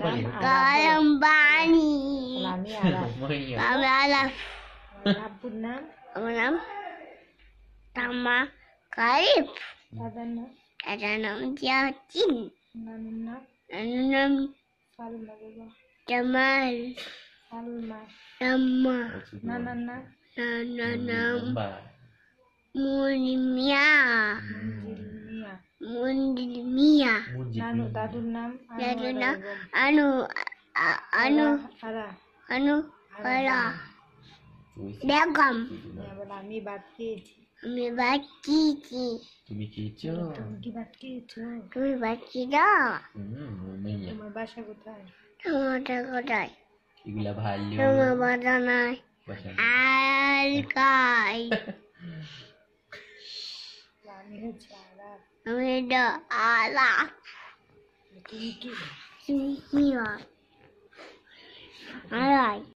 Kalau ah, bani. Kami alam. Kami enam? Tama karib. Kata enam dia jin. Nam nam. Jamal. Nama. Nana nana. Nana nama. Mulia. মিয়া. নানু দাদুর নাম দাদুর নাম। আনু আনু আরা আনু আলা Wis. Begum আমি বাদ খেয়েছি আমি বাচ্চিছি Tumi cicu. তুমি কি বাদ খেয়েছো তুমি Hmm, Maya. তোমার বাসা কোথায় তোমারটা কোথায় Igula bahalu. তোমার বাধা নাই আলকাই 我是的阿拉。你听 arah.